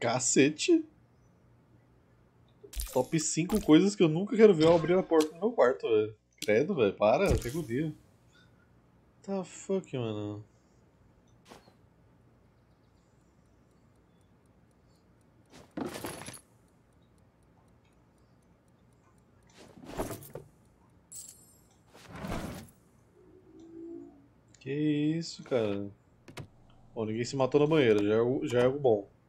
Cacete. Top 5 coisas que eu nunca quero ver eu abrir a porta do meu quarto, velho. Credo, velho. Para, pega o dia. Tá fuck, mano. Que isso, cara. Bom, ninguém se matou na banheira, já é, já é algo bom.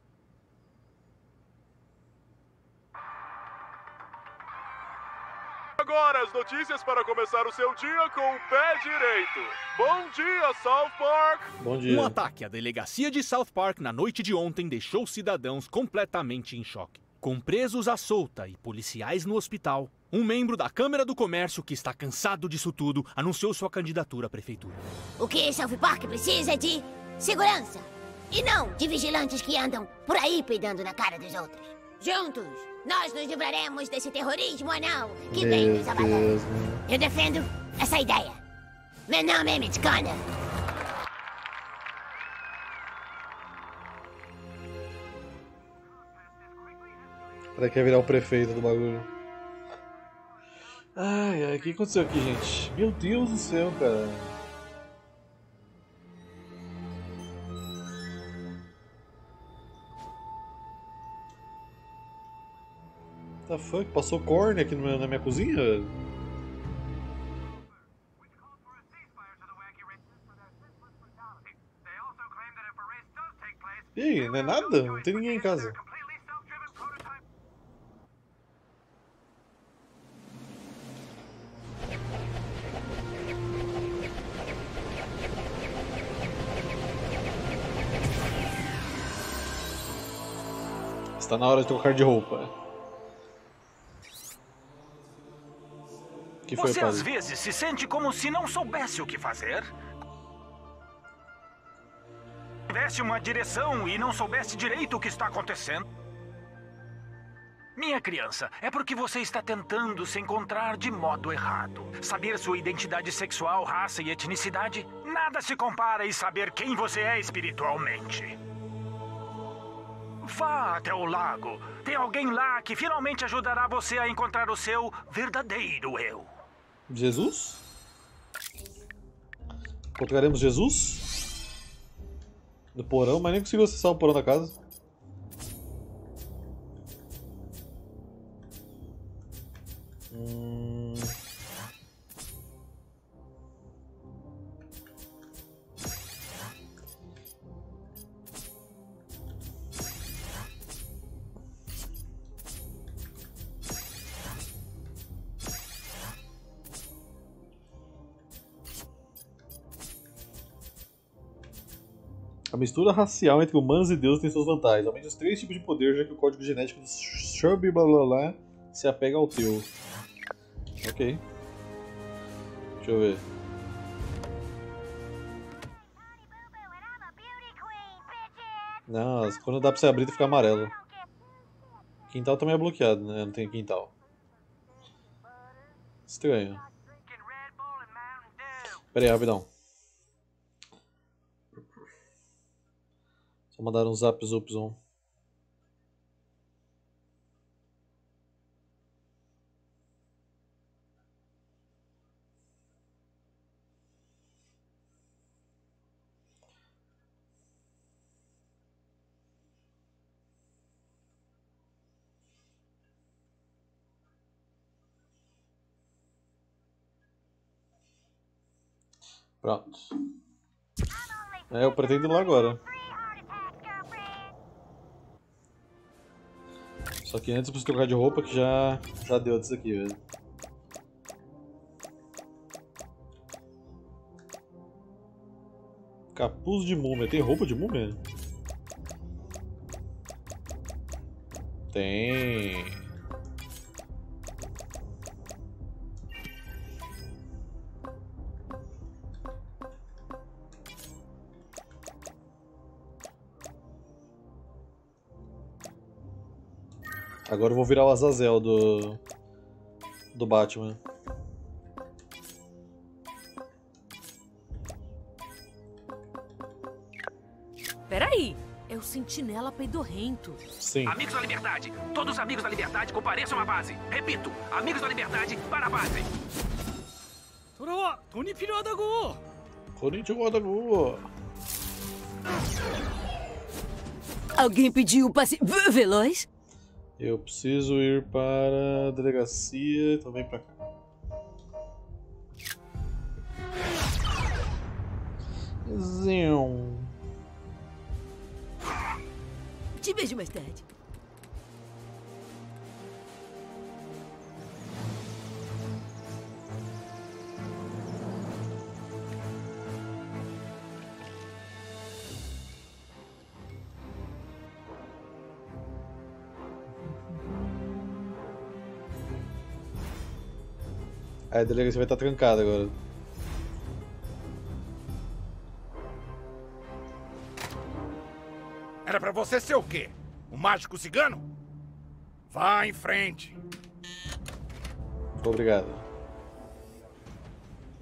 Notícias para começar o seu dia com o pé direito. Bom dia, South Park! Bom dia. Um ataque à delegacia de South Park na noite de ontem deixou cidadãos completamente em choque. Com presos à solta e policiais no hospital, um membro da Câmara do Comércio que está cansado disso tudo anunciou sua candidatura à prefeitura. O que South Park precisa é de segurança. E não de vigilantes que andam por aí peidando na cara dos outros. Juntos, nós nos livraremos desse terrorismo anal que vem Meu nos abalando. Deus, mano. Eu defendo essa ideia. Meu nome é Mitch Connor. Cara quer virar o prefeito do bagulho. Ai, ai, o que aconteceu aqui, gente? Meu Deus do céu, cara. The fuck? Passou corne aqui no na minha cozinha? E aí, não é nada? Não tem ninguém em casa. Está na hora de trocar de roupa. Que foi, Você às padre? vezes se sente como se não soubesse o que fazer? Tivesse uma direção e não soubesse direito o que está acontecendo? Minha criança, é porque você está tentando se encontrar de modo errado. Saber sua identidade sexual, raça e etnicidade nada se compara e saber quem você é espiritualmente. Vá até o lago. Tem alguém lá que finalmente ajudará você a encontrar o seu verdadeiro eu. Jesus? Encontraremos Jesus? No porão, mas nem conseguiu acessar o porão da casa. Mistura racial entre humanos e deuses tem suas vantagens. Aumente os três tipos de poder, já que o código genético do Shub blá se apega ao teu. Ok. Deixa eu ver. Não, quando dá pra você abrir, fica amarelo. Quintal também é bloqueado, né? Não tem quintal. Estranho. Pera aí, rapidão. Só mandar um zap zupzão. Pronto. É, eu pretendo ir lá agora. Só que antes eu preciso trocar de roupa que já, já deu disso aqui, velho. Capuz de múmia. Tem roupa de múmia? Tem. Agora eu vou virar o Azazel do. do Batman. Peraí, é o Sentinela Peidorrento. Sim. Amigos da Liberdade, todos os amigos da Liberdade compareçam à base. Repito, amigos da Liberdade para a base. 돌아와, Tony 필요하다고. 돈이 필요하다고. Alguém pediu o passe... Veloz? Eu preciso ir para a delegacia, então vem pra cá. Zium. Te vejo mais tarde. A delegacia vai estar trancada agora. Era pra você ser o quê? Um mágico cigano? Vá em frente. Obrigado.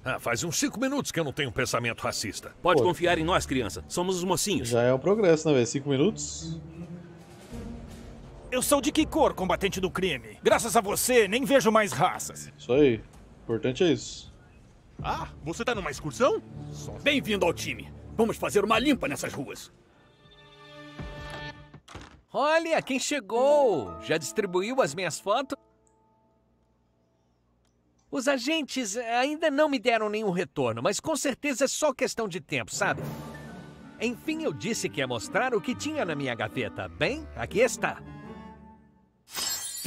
Ah, faz uns cinco minutos que eu não tenho um pensamento racista. Pode Pô. confiar em nós, criança. Somos os mocinhos. Já é um progresso, né, velho? Cinco minutos? Eu sou de que cor, combatente do crime? Graças a você, nem vejo mais raças. Isso aí. O importante é isso. Ah, você tá numa excursão? Bem-vindo ao time. Vamos fazer uma limpa nessas ruas. Olha, quem chegou! Já distribuiu as minhas fotos? Os agentes ainda não me deram nenhum retorno, mas com certeza é só questão de tempo, sabe? Enfim, eu disse que ia mostrar o que tinha na minha gaveta. Bem, aqui está.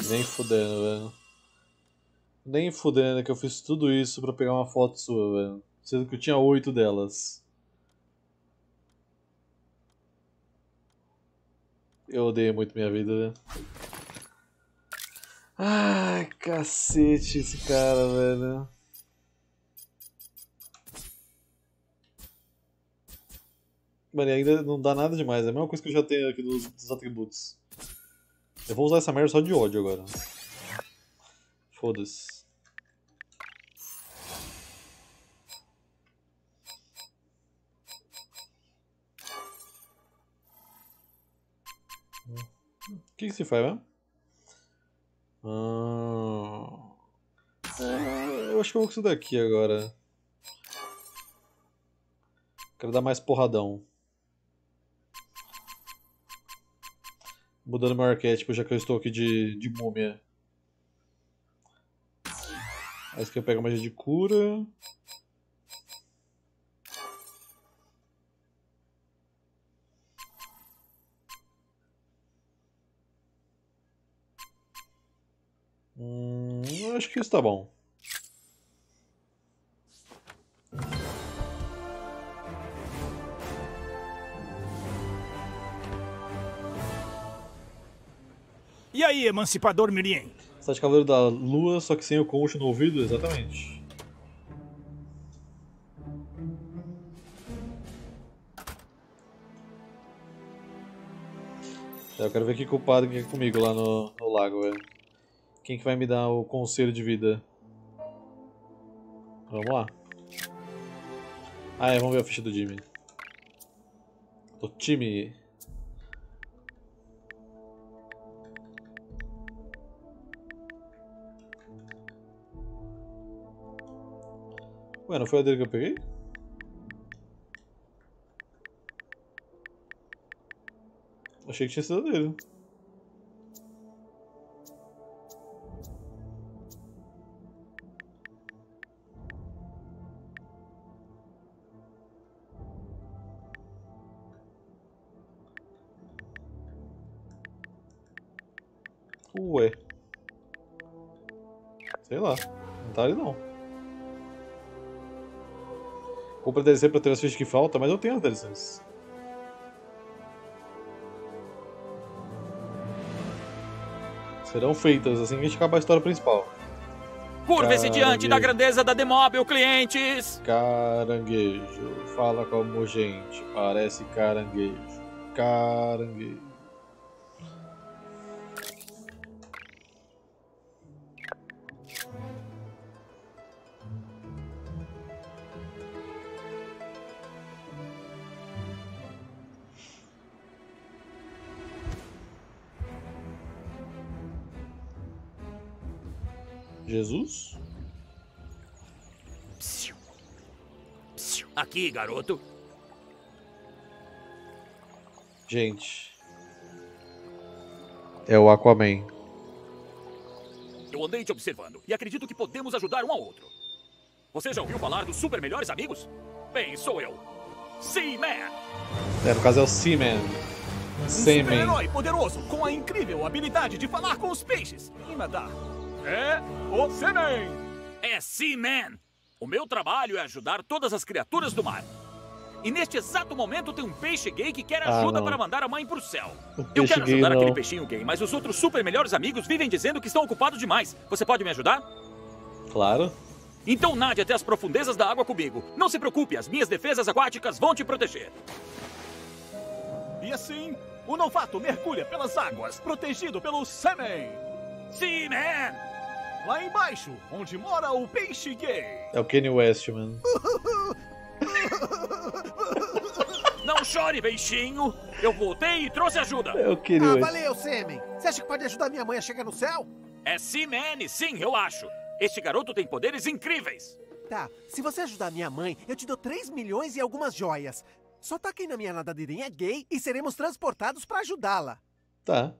Nem fudendo, velho. Nem fudendo que eu fiz tudo isso pra pegar uma foto sua, velho. Sendo que eu tinha oito delas. Eu odeio muito minha vida, velho. Ai, cacete esse cara, velho. Mano, ainda não dá nada demais. É a mesma coisa que eu já tenho aqui dos, dos atributos. Eu vou usar essa merda só de ódio agora. Foda-se. Que, que se faz mesmo? Ah... É, eu acho que eu vou com isso daqui agora. Quero dar mais porradão. Mudando meu arquétipo, já que eu estou aqui de, de múmia. Aí aqui eu pego magia de cura. Que isso tá bom. E aí, emancipador Mirim? Você tá de Cavaleiro da Lua, só que sem o concho no ouvido? Exatamente. É, Eu quero ver que culpado que é comigo lá no, no lago, velho. Quem que vai me dar o conselho de vida? Vamos lá. Ah, é, vamos ver a ficha do Jimmy. Do time. Ué, não foi a dele que eu peguei? Achei que tinha sido a dele. Compra DLC pra ter as fichas que faltam, mas eu tenho as DLCs. Serão feitas assim que a gente acabar a história principal. Curva-se diante da grandeza da Demóvel, clientes! Caranguejo. Fala como gente. Parece caranguejo. Caranguejo. Jesus? Aqui, garoto. Gente. É o Aquaman. Eu andei te observando e acredito que podemos ajudar um ao outro. Você já ouviu falar dos super melhores amigos? Bem, sou eu. Seaman! É, no caso é o Seaman. Um super-herói poderoso com a incrível habilidade de falar com os peixes e nadar. É o Seaman! É Seaman! O meu trabalho é ajudar todas as criaturas do mar. E neste exato momento tem um peixe gay que quer Ah, ajuda não. para mandar a mãe pro céu. O Eu peixe quero gay ajudar não. aquele peixinho gay, mas os outros super melhores amigos vivem dizendo que estão ocupados demais. Você pode me ajudar? Claro. Então nade até as profundezas da água comigo. Não se preocupe, as minhas defesas aquáticas vão te proteger. E assim, o novato mergulha pelas águas, protegido pelo Seaman. Seaman! Lá embaixo, onde mora o peixe gay. É o Kanye West, mano. Não chore, peixinho! Eu voltei e trouxe ajuda! É o Kanye Ah, West. valeu, Semen. Você acha que pode ajudar minha mãe a chegar no céu? É Seaman, sim, eu acho. Este garoto tem poderes incríveis. Tá, se você ajudar minha mãe, eu te dou 3 milhões e algumas joias. Só taquem na minha nadadeirinha gay e seremos transportados pra ajudá-la. Tá.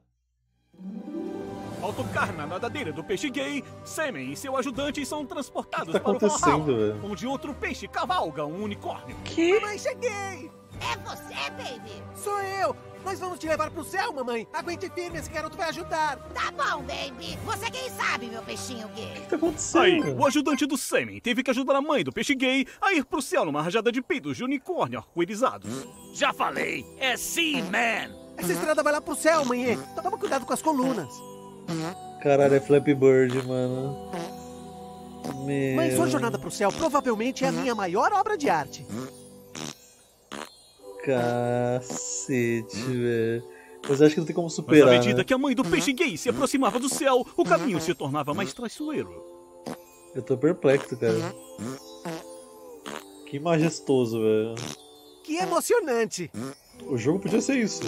Ao tocar na nadadeira do peixe gay, Semen e seu ajudante são transportados tá para o Valhalla, onde outro peixe cavalga um unicórnio. Que? Mamãe, cheguei! É você, baby? Sou eu! Nós vamos te levar pro céu, mamãe! Aguente firme, esse garoto vai ajudar! Tá bom, baby. Você quem sabe, meu peixinho gay. tá acontecendo? Aí, o ajudante do Semen teve que ajudar a mãe do peixe gay a ir pro céu numa rajada de peidos de unicórnio arco-irizados. Já falei, é Seaman! Essa estrada vai lá pro céu, mãe! Toma cuidado com as colunas! Caralho, é Flappy Bird, mano. Meu... Mãe, sua jornada pro céu provavelmente é a minha maior obra de arte. Cacete, velho. Mas eu acho que não tem como Mas superar. à medida né? que a mãe do peixe gay se aproximava do céu, o caminho se tornava mais traiçoeiro. Eu tô perplexo, cara. Que majestoso, velho. Que emocionante! O jogo podia ser isso.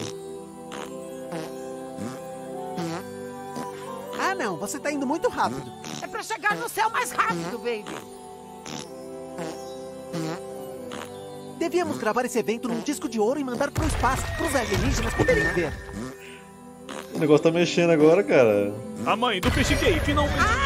Não, você tá indo muito rápido. É pra chegar no céu mais rápido, baby. Devíamos gravar esse evento num disco de ouro e mandar pro espaço, pros alienígenas poderem ver. O negócio tá mexendo agora, cara. A mãe do peixe gay finalmente. Ah!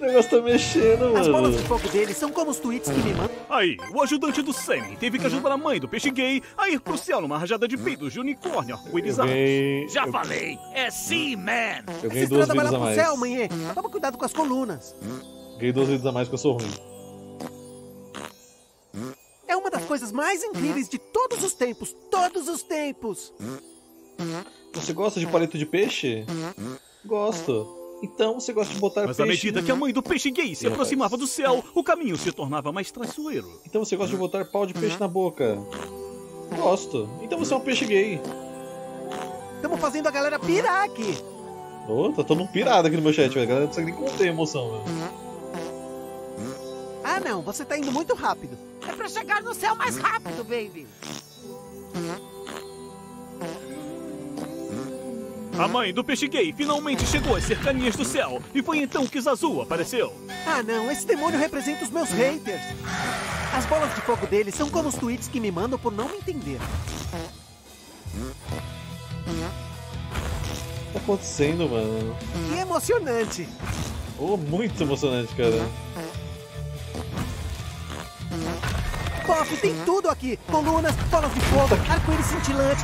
O negócio tá mexendo, As bolas de mano. fogo deles são como os tweets que me mandam. Aí, o ajudante do Semen teve que ajudar a mãe do peixe gay a ir pro céu numa rajada de peidos de unicórnio arco-irizados. ganhei. Já eu, falei, é Seaman! eu ganhei duas vidas lá a pro mais. céu, mãe. Toma cuidado com as colunas. Ganhei duas vidas a mais porque eu sou ruim. É uma das coisas mais incríveis de todos os tempos. Todos os tempos. Você gosta de palito de peixe? Gosto. Então você gosta de botar Mas à peixe. medida que a mãe do peixe gay se aproximava do céu, o caminho se tornava mais traiçoeiro. Então você gosta de botar pau de peixe na boca. Gosto. Então você é um peixe gay. Estamos fazendo a galera pirar aqui. Ô, tá todo mundo pirado aqui no meu chat, velho. A galera não consegue nem conter a emoção, velho. Ah, não, você tá indo muito rápido. É pra chegar no céu mais rápido, baby. A mãe do peixe gay finalmente chegou às cercanias do céu e foi então que Zazu apareceu. Ah, não, esse demônio representa os meus haters. As bolas de fogo deles são como os tweets que me mandam por não me entender. O que tá acontecendo, mano? Que emocionante. Oh, muito emocionante, cara. Bob, tem tudo aqui. Colunas, bolas de fogo, arco-íris cintilante.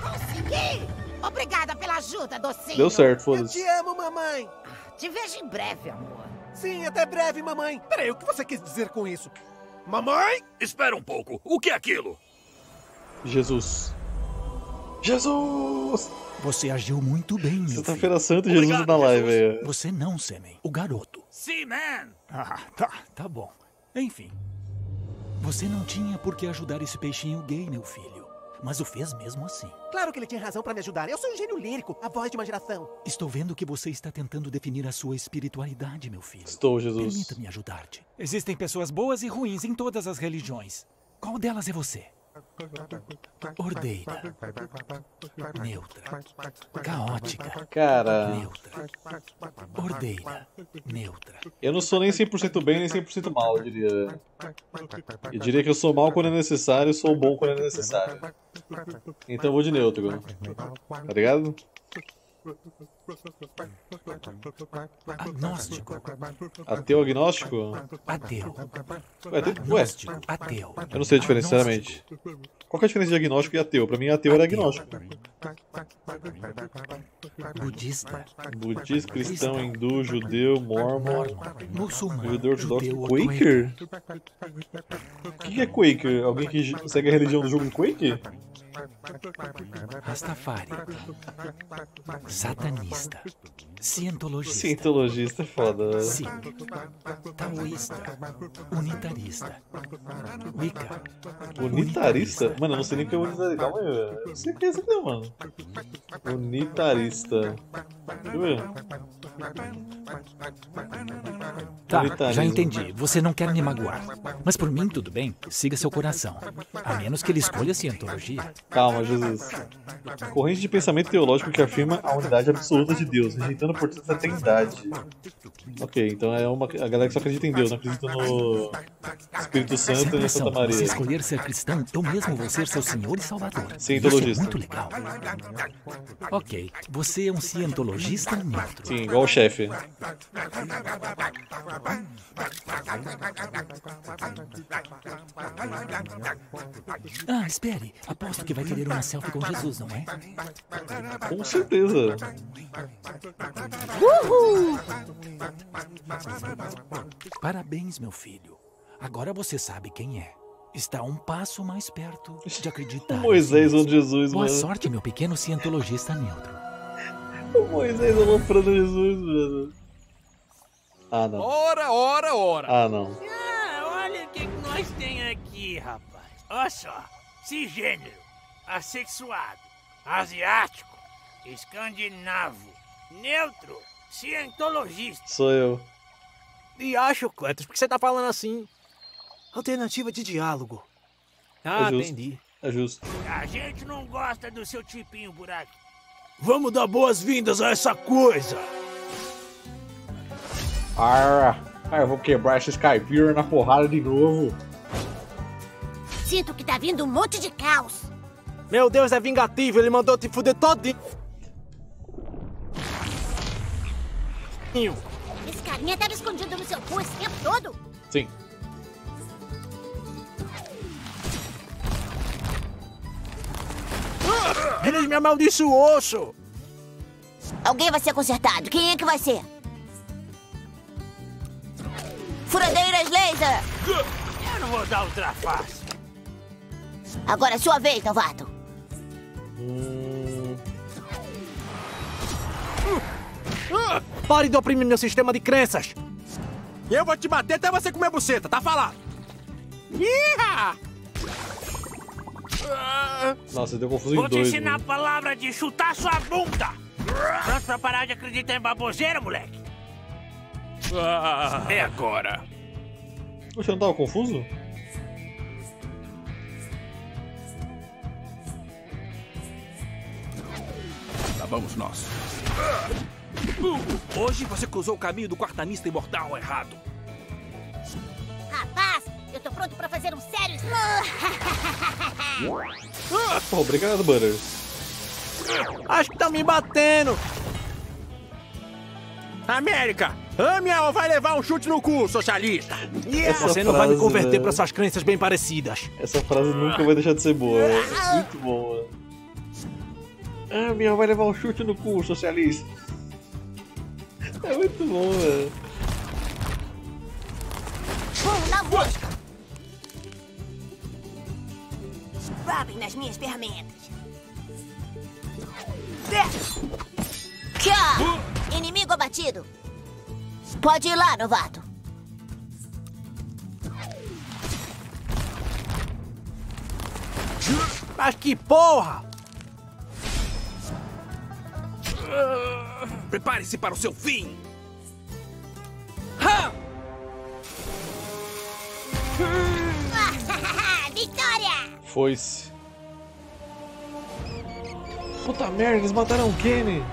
Consegui! Obrigada pela ajuda, docinho. Deu certo, Eu foda-se. te amo, mamãe. Te vejo em breve, amor. Sim, até breve, mamãe. Peraí, o que você quis dizer com isso? Mamãe? Espera um pouco, o que é aquilo? Jesus. Jesus! Você agiu muito bem, meu filho. Sexta-feira Santa, Jesus Obrigado, na live, Jesus. Você não, Semen. O garoto. Seaman! Ah, tá, tá bom. Enfim. Você não tinha por que ajudar esse peixinho gay, meu filho. Mas o fez mesmo assim. Claro que ele tinha razão pra me ajudar. Eu sou um gênio lírico, a voz de uma geração. Estou vendo que você está tentando definir a sua espiritualidade, meu filho. Estou, Jesus. Permita-me ajudar-te. Existem pessoas boas e ruins em todas as religiões. Qual delas é você? Ordeira. Neutra. Caótica. Cara. Neutra. Ordeira. Neutra. Eu não sou nem 100% bem nem 100% mal, eu diria. Eu diria que eu sou mal quando é necessário e sou bom quando é necessário. Então eu vou de neutro. Tá ligado? Agnóstico. Ateu agnóstico? Ateu. Ué, tem- ué. Ateu. eu não sei a diferença, sinceramente. Qual que é a diferença de agnóstico e ateu? Pra mim, ateu era agnóstico. Budista. Budista, cristão, hindu, judeu, mormon, Muçulmano. judeu ortodoxo, Quaker? O que é Quaker? Alguém que segue a religião do jogo Quaker? Rastafari. Satanista. Cientologista. Cientologista é foda. velho. Sim. Taoísta. Unitarista. Wicca. Unitarista? Mano, eu não sei nem o que é unitarista. Calma aí, velho. Não sei o que é isso não, mano. Unitarista. Deixa eu ver. Tá, já entendi. Você não quer me magoar. Mas por mim, tudo bem. Siga seu coração. A menos que ele escolha Cientologia. Calma, Jesus. Corrente de pensamento teológico que afirma a unidade absoluta de Deus, rejeitando, portanto, a trindade. Ok, então é uma, a galera que só acredita em Deus, não acredita no Espírito Sem Santo e na. Santa Maria. Se escolher ser cristão, eu mesmo vou ser seu senhor e salvador. Cientologista. Isso é muito legal. Ok, você é um cientologista neutro. Sim, igual o chefe. Ah, espere. Aposto que vai querer uma selfie com Jesus, não é? Com certeza. Uhul! Parabéns, meu filho. Agora você sabe quem é. Está um passo mais perto de acreditar. O Moisés ou Jesus, Boa mano. sorte, meu pequeno cientologista neutro. O Moisés aloprando Jesus, mano. Ah, não. Ora, ora, ora. Ah, não. Ah, olha o que, que nós tem aqui, rapaz. Olha só. Cisgênero, assexuado, asiático, escandinavo, neutro, cientologista. Sou eu. E acho, Cletus, por que você tá falando assim? Alternativa de diálogo. é justo. É justo. A gente não gosta do seu tipinho aqui. Vamos dar boas-vindas a essa coisa. Ah, ah, eu vou quebrar esse Skypier na porrada de novo. Sinto que tá vindo um monte de caos. Meu Deus é vingativo, ele mandou te fuder todinho. Esse carinha tava escondido no seu cu esse tempo todo. Sim. Ele me amaldiçoou, osso. Alguém vai ser consertado. Quem é que vai ser? Furadeiras laser! Eu não vou dar outra face. Agora é sua vez, novato. Pare de oprimir meu sistema de crenças. Eu vou te bater até você comer buceta, tá falado? Iha! Nossa, deu confuso Vou te dois. ensinar a mano. palavra de chutar sua bunda. Pronto pra parar de acreditar em baboseira, moleque? É agora. Você não tava confuso? Vamos nós. Hoje você cruzou o caminho do quartanista imortal errado. Rapaz, eu tô pronto pra fazer um sério. Pô, obrigado, Butters. Acho que tá me batendo. América, ame ou vai levar um chute no cu, socialista. Essa Você não vai me frase, converter velho. pra essas crenças bem parecidas. Essa frase nunca vai deixar de ser boa. É muito boa. Ah, minha vai levar um chute no cu, socialista. É muito bom, velho. Vamos na busca. Babem nas minhas ferramentas. Tchau! Inimigo abatido. Pode ir lá, novato. Mas que porra! Prepare-se para o seu fim. Vitória! Foi-se. Puta merda, eles mataram o Kenny!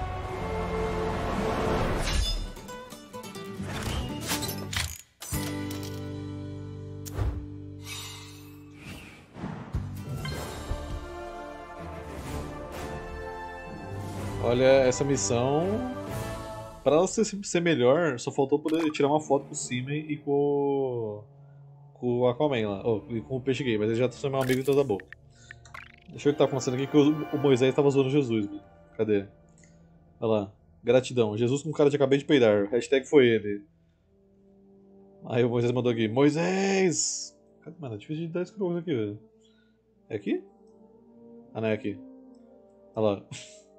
Olha, essa missão. Pra ela ser, ser melhor, só faltou poder tirar uma foto com o Simen e com com o Aquaman lá. Oh, e com o Peixe Gay, mas ele já tá sendo meu amigo então tá bom. Deixa eu ver o que tá acontecendo aqui, que o, o Moisés tava zoando Jesus. Mano. Cadê? Olha lá. Gratidão. Jesus com cara de acabei de peidar. Hashtag foi ele. Aí o Moisés mandou aqui. Moisés! Mano? É difícil de dar scrolls aqui, velho. É aqui? Ah, não é aqui. Olha lá.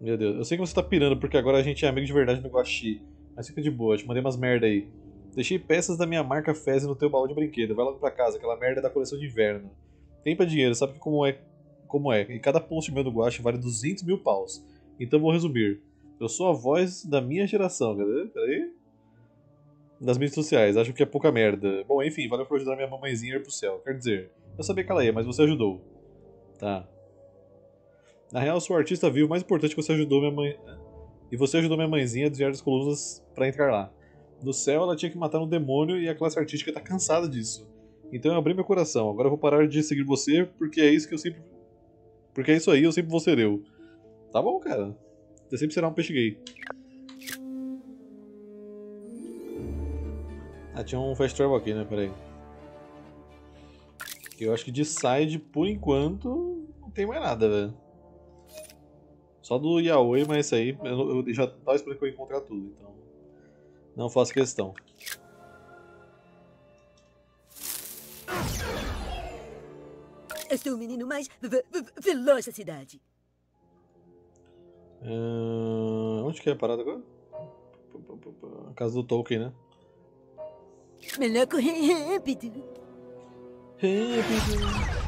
Meu Deus, eu sei que você tá pirando porque agora a gente é amigo de verdade no Guaxi. Mas fica de boa, te mandei umas merda aí. Deixei peças da minha marca Fez no teu baú de brinquedo. Vai logo pra casa, aquela merda é da coleção de inverno. Tempo é dinheiro, sabe como é como é. E cada post meu do Guache vale 200 mil paus. Então vou resumir. Eu sou a voz da minha geração, cadê? Peraí. Das mídias sociais, acho que é pouca merda. Bom, enfim, valeu por ajudar minha mamãezinha a ir pro céu. Quer dizer, eu sabia que ela ia, mas você ajudou. Tá. Na real, sou o artista vivo mais importante que você ajudou minha mãe. E você ajudou minha mãezinha a desviar das colunas para entrar lá. No céu, ela tinha que matar um demônio e a classe artística tá cansada disso. Então eu abri meu coração. Agora eu vou parar de seguir você porque é isso que eu sempre. Porque é isso aí, eu sempre vou ser eu. Tá bom, cara. Você sempre será um peixe gay. Ah, tinha um fast travel aqui, né? Peraí. Eu acho que de side, por enquanto, não tem mais nada, velho. Só do Yaoi, mas isso aí eu, eu já tava esperando que eu encontrar tudo, então. Não faço questão. Eu sou o menino mais veloz da cidade. Uh, onde que é a parada agora? A casa do Tolkien, né? Melhor correr rápido. Rápido.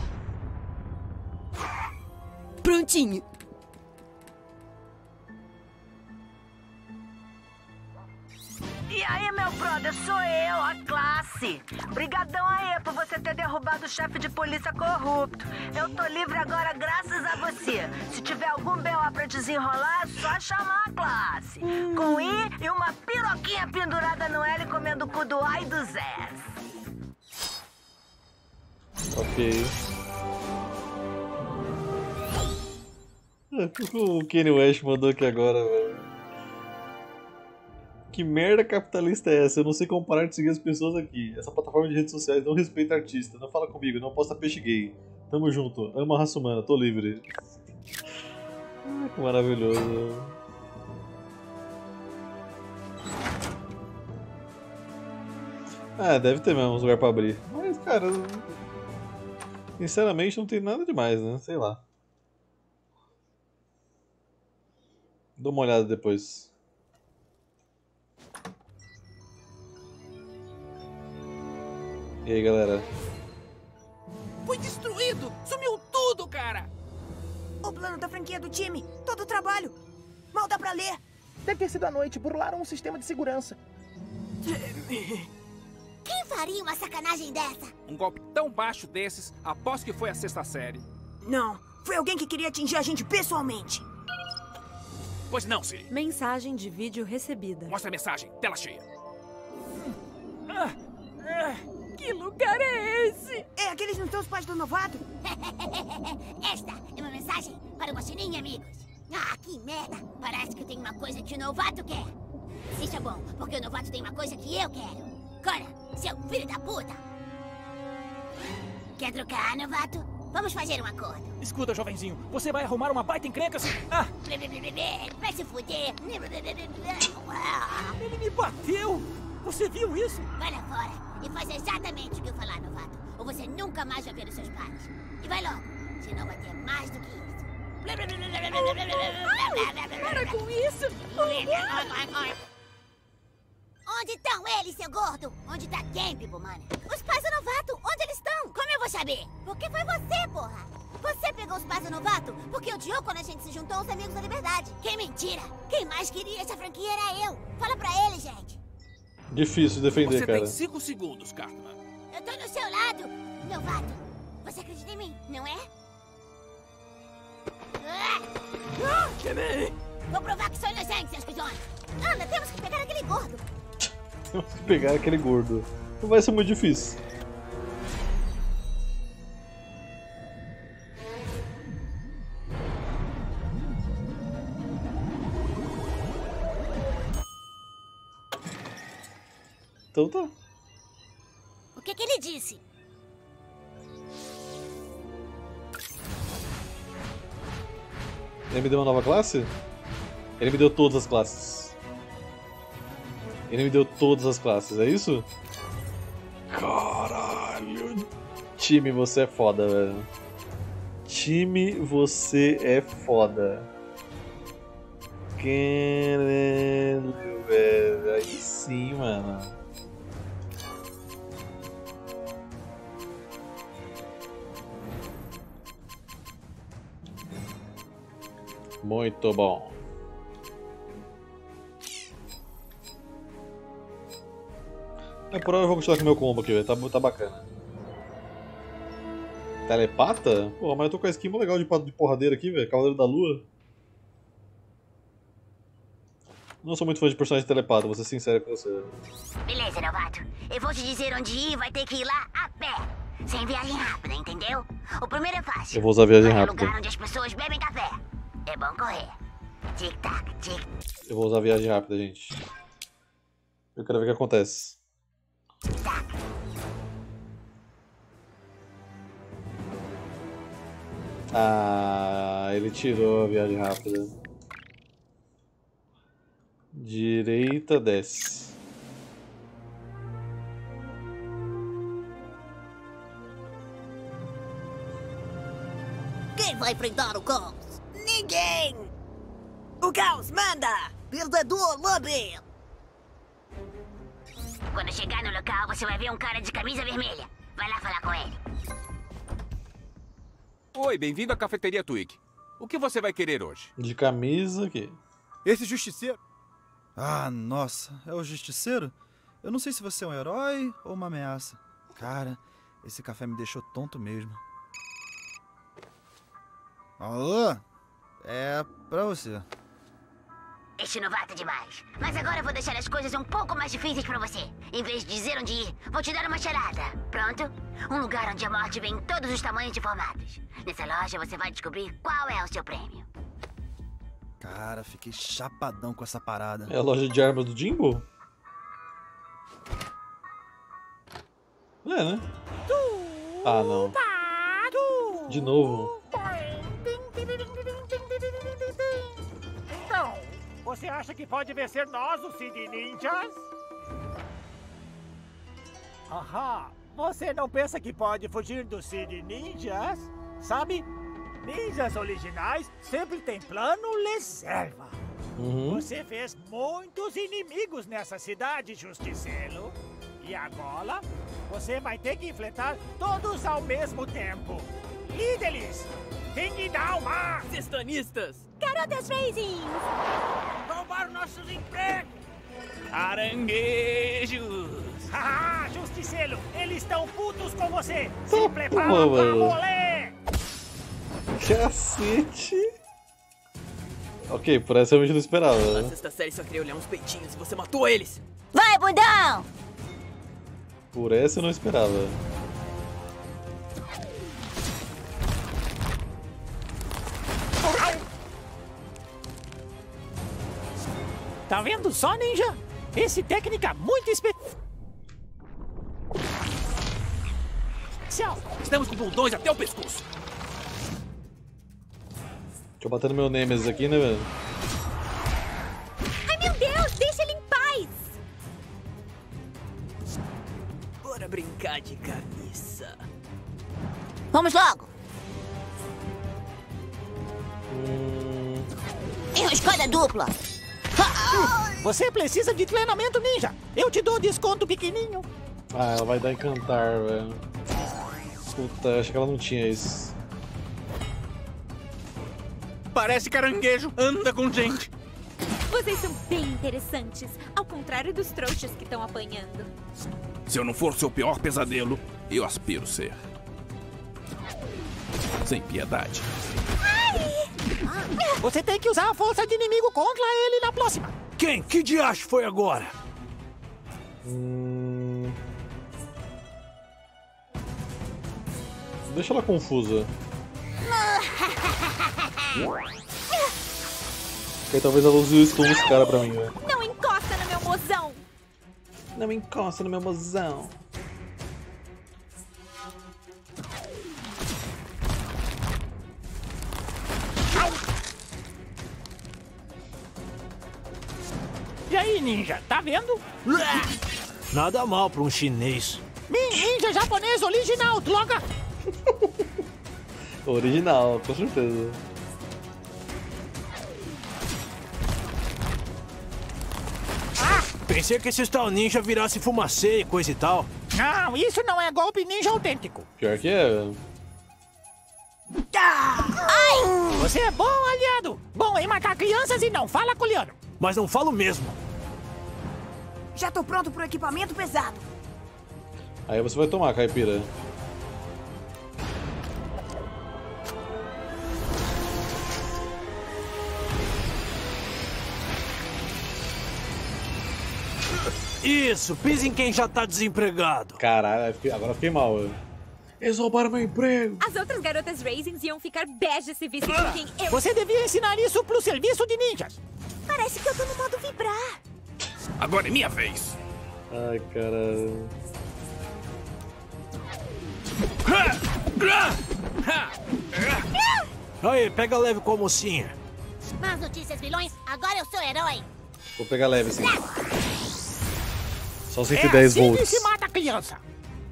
Prontinho. E aí, meu brother, sou eu, a classe. Brigadão aí por você ter derrubado o chefe de polícia corrupto. Eu tô livre agora graças a você. Se tiver algum BO pra desenrolar, é só chamar a classe. Com I e uma piroquinha pendurada no L comendo o cu do A e do Zé. Ok. O Kanye West mandou aqui agora, velho. Que merda capitalista é essa? Eu não sei como parar de seguir as pessoas aqui. Essa plataforma de redes sociais não respeita artista. Não fala comigo, não posta peixe gay. Tamo junto. Amo a raça humana, tô livre. Ai, que maravilhoso. Ah, deve ter mesmo uns lugar pra abrir. Mas, cara. Sinceramente, não tem nada demais, né? Sei lá. Dou uma olhada depois. E aí, galera? Foi destruído! Sumiu tudo, cara! O plano da franquia do time, todo o trabalho. Mal dá pra ler. Deve ter sido à noite, burlaram um sistema de segurança. Quem faria uma sacanagem dessa? Um golpe tão baixo desses, aposto que foi a sexta série. Não, foi alguém que queria atingir a gente pessoalmente. Pois não, Siri. Mensagem de vídeo recebida. Mostra a mensagem, tela cheia. Ah, ah, que lugar é esse? É aqueles não são os pais do novato? Esta é uma mensagem para o Guaxinim, amigos. Ah, que merda! Parece que tem uma coisa que o novato quer. Isso é bom, porque o novato tem uma coisa que eu quero. Cora, seu filho da puta! Quer trocar, novato? Vamos fazer um acordo. Escuta, jovenzinho, você vai arrumar uma baita encrenca se... Ah! Vai se fuder! Ele me bateu! Você viu isso? Vai lá fora e faz exatamente o que eu falar, novato. Ou você nunca mais vai ver os seus pais. E vai logo, senão vai ter mais do que isso. Para com isso! Onde estão eles, seu gordo? Onde tá quem, Pipomania? Os pais do novato, onde eles estão? Como eu vou saber? Porque foi você, porra! Você pegou os pais do novato porque odiou quando a gente se juntou aos Amigos da Liberdade. Que mentira! Quem mais queria essa franquia era eu. Fala pra ele, gente. Difícil defender, Você cara. tem cinco segundos, Cartman. Eu tô no seu lado, novato. Você acredita em mim, não é? Jimmy! Vou provar que sou inocente, seus! Anda, temos que pegar aquele gordo! Temos que pegar aquele gordo. Não vai ser muito difícil. Então tá. O que, que ele disse? Ele me deu uma nova classe? Ele me deu todas as classes. Ele me deu todas as classes, é isso? Caralho. Time, você é foda, velho. Time, você é foda. Caralho, velho. Aí sim, mano. Muito bom. É, por hora eu vou continuar com o meu combo aqui, velho. Tá, tá bacana. Telepata? Pô, mas eu tô com a skin legal de, de porradeira aqui, velho. Cavaleiro da Lua. Não sou muito fã de personagem telepata, vou ser sincero com você. Beleza, novato. Eu vou te dizer onde ir, vai ter que ir lá a pé. Sem viagem rápida, entendeu? O primeiro é fácil. Eu vou usar viagem rápida. lugar onde as pessoas bebem café. É bom correr. Tic-tac, tic. Eu vou usar viagem rápida, gente. Eu quero ver o que acontece. Ah, ele tirou a viagem rápida. Direita, desce. Quem vai enfrentar o caos? Ninguém! O caos manda! Perdedor, Lobby! Quando chegar no local, você vai ver um cara de camisa vermelha. Vai lá falar com ele. Oi, bem-vindo à cafeteria Twig. O que você vai querer hoje? De camisa aqui. Esse justiceiro. Ah, nossa, é o justiceiro? Eu não sei se você é um herói ou uma ameaça. Cara, esse café me deixou tonto mesmo. Alô? É pra você. Este novato é demais. Mas agora eu vou deixar as coisas um pouco mais difíceis pra você. Em vez de dizer onde ir, vou te dar uma charada. Pronto? Um lugar onde a morte vem em todos os tamanhos e formatos. Nessa loja você vai descobrir qual é o seu prêmio. Cara, fiquei chapadão com essa parada. É a loja de armas do Jimbo? É, né? Ah, não. De novo. Você acha que pode vencer nós, os Cid Ninjas? Ahá, você não pensa que pode fugir dos Cid Ninjas? Sabe? Ninjas originais sempre têm plano reserva. Uhum. Você fez muitos inimigos nessa cidade, Justiceiro. E agora, você vai ter que enfrentar todos ao mesmo tempo. Líderes, King Dalma! Sextanistas! Garotas Racing! Roubaram nossos empregos! Caranguejos! Ah, Justiceiro, eles estão putos com você! Tá Se prepara porra, pra rolê! Cacete! Ok, por essa eu não esperava. Na né? sexta série só queria olhar uns peitinhos e você matou eles! Vai, bundão! Por essa eu não esperava. Tá vendo só, ninja? Esse técnica muito especial. Estamos com bundões até o pescoço. Bater no meu Nemesis aqui, né, velho? Ai, meu Deus, deixa ele em paz! Bora brincar de carniça. Vamos logo! Hum, Enroscada dupla! Você precisa de treinamento ninja. Eu te dou desconto pequenininho. Ah, ela vai dar encantar, velho. Puta, acho que ela não tinha isso. Parece caranguejo, anda com gente. Vocês são bem interessantes, ao contrário dos trouxas que estão apanhando. Se eu não for seu pior pesadelo, eu aspiro ser. Sem piedade. Você tem que usar a força de inimigo contra ele na próxima. Quem? Que diacho foi agora? Hum... Deixa ela confusa. Porque talvez ela use o stun nesse cara pra mim, velho. Não encosta no meu mozão! Não me encosta no meu mozão. E aí, ninja, tá vendo? Nada mal pra um chinês. Min- Ninja japonês original, droga! Original, com certeza. Pensei que esse tal ninja virasse fumacê e coisa e tal. Não, isso não é golpe ninja autêntico. Pior que é, velho. Ai! Você é bom aliado! Bom em matar crianças e não fala coreano. Mas não falo mesmo. Já tô pronto pro equipamento pesado. Aí você vai tomar, caipira. Isso, pise em quem já tá desempregado. Caralho, eu agora eu fiquei mal, velho. Eles roubaram meu emprego. As outras garotas Raisins iam ficar bege se vissem com quem eu... Você devia ensinar isso pro serviço de ninjas. Parece que eu tô no modo vibrar. Agora é minha vez. Ai, caralho. Aí, pega leve com a mocinha. Más notícias, vilões. Agora eu sou herói. Vou pegar leve assim. Só É 110 assim que volts. se mata criança.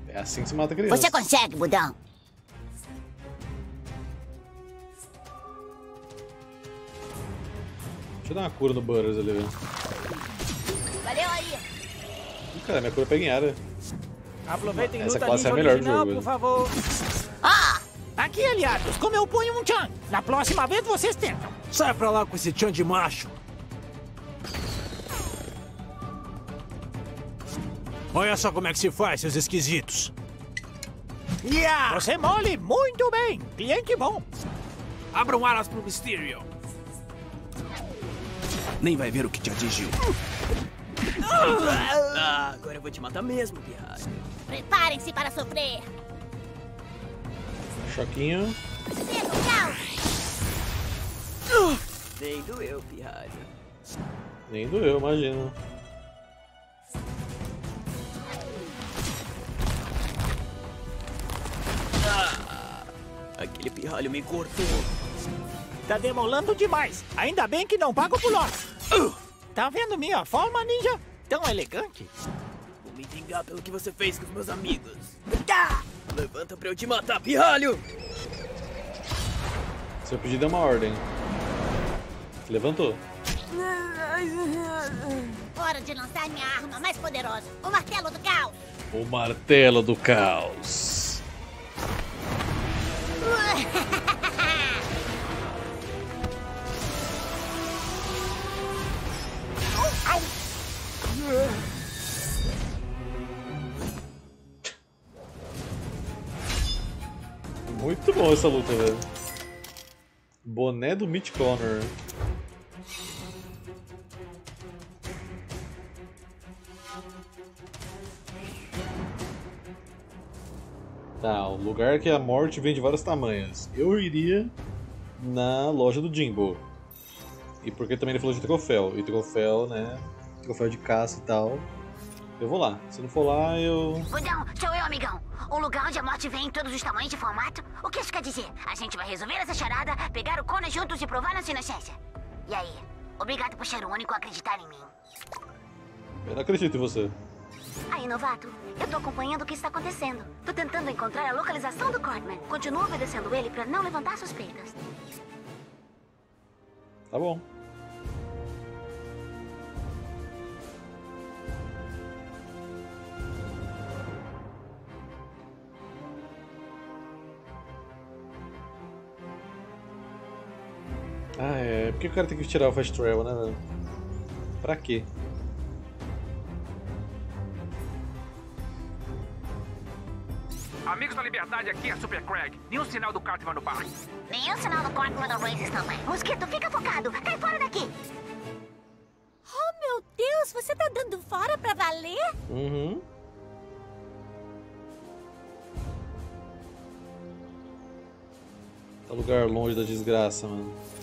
É assim que se mata criança. Você consegue, Budão. Deixa eu dar uma cura no Butters ali, velho. Valeu aí. Ih, Cara, minha cura pega em área. Aproveitem Essa luta classe é a melhor do original, jogo, por favor. Ah! Aqui, aliados, como eu ponho um chan. Na próxima vez vocês tentam. Sai pra lá com esse tchan de macho. Olha só como é que se faz, seus esquisitos. Yeah! Você mole muito bem. Cliente bom. Abram alas pro Mysterio. Nem vai ver o que te atingiu. Ah, agora eu vou te matar mesmo, pirralho. Preparem-se para sofrer. Choquinho. Nem doeu, pirralho. Nem doeu, imagina. Ah, aquele pirralho me cortou. Tá demolando demais. Ainda bem que não pago por nós. Tá vendo minha forma, ninja? Tão elegante. Vou me vingar pelo que você fez com os meus amigos. Ah, levanta pra eu te matar, pirralho! Seu pedido é uma ordem. Levantou. Hora de lançar minha arma mais poderosa. O martelo do caos. O martelo do caos. Muito bom essa luta, velho. Boné do Mitch Connor. Tá, o lugar que a morte vem de vários tamanhos. Eu iria na loja do Jimbo. E porque também ele falou de troféu. E troféu, né? Troféu de caça e tal. Eu vou lá. Se não for lá, eu. Budão, sou eu, amigão. Um lugar onde a morte vem em todos os tamanhos e formato? O que isso quer dizer? A gente vai resolver essa charada, pegar o Conan juntos e provar nossa inocência. E aí? Obrigado por ser o único a acreditar em mim. Eu não acredito em você. Aí, novato, eu tô acompanhando o que está acontecendo. Tô tentando encontrar a localização do Cordman. Continuo obedecendo ele pra não levantar suspeitas. Tá bom. Ah, é. Por que o cara tem que tirar o Fast Travel, né, velho? Pra quê? Amigos da Liberdade, aqui é Super Craig. Nenhum sinal do Cartman no parque. Nenhum sinal do Corkman do Races também. Mosquito, fica focado. Cai fora daqui. Oh, meu Deus, você tá dando fora pra valer? Uhum. Tá lugar longe da desgraça, mano.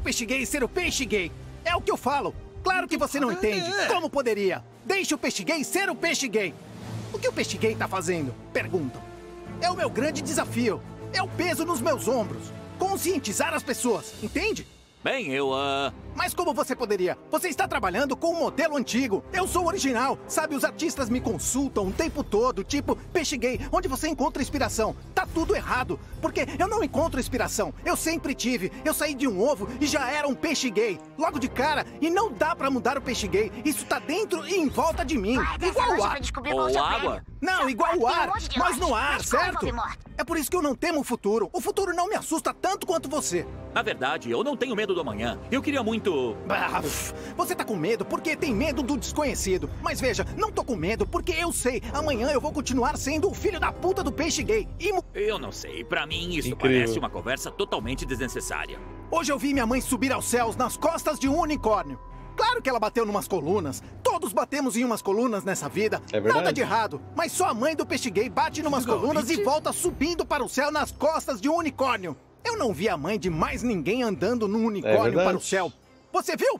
O peixe gay ser o peixe gay. É o que eu falo. Claro que você não entende. Como poderia? Deixa o peixe gay ser o peixe gay. O que o peixe gay tá fazendo? Perguntam. É o meu grande desafio. É o peso nos meus ombros. Conscientizar as pessoas, entende? Bem, eu, ah. Mas como você poderia? Você está trabalhando com um modelo antigo. Eu sou original. Sabe, os artistas me consultam o tempo todo, tipo, peixe gay, onde você encontra inspiração. Tudo errado, porque eu não encontro inspiração. Eu sempre tive. Eu saí de um ovo e já era um peixe gay. Logo de cara, e não dá pra mudar o peixe gay. Isso tá dentro e em volta de mim. igual o ar. Ou água? Não, igual o ar, mas no ar, certo? É por isso que eu não temo o futuro. O futuro não me assusta tanto quanto você. Na verdade, eu não tenho medo do amanhã. Eu queria muito. Ah, pff, você tá com medo porque tem medo do desconhecido. Mas veja, não tô com medo porque eu sei. Amanhã eu vou continuar sendo o filho da puta do peixe gay. E mo- Eu não sei. Pra mim, isso Incrível. parece uma conversa totalmente desnecessária. hoje eu vi minha mãe subir aos céus nas costas de um unicórnio. Claro que ela bateu numas colunas. Todos batemos em umas colunas nessa vida. É verdade. Nada de errado. Mas só a mãe do peixe gay bate numas colunas e volta subindo para o céu nas costas de um unicórnio. Eu não vi a mãe de mais ninguém andando num unicórnio verdade. para o céu. Você viu?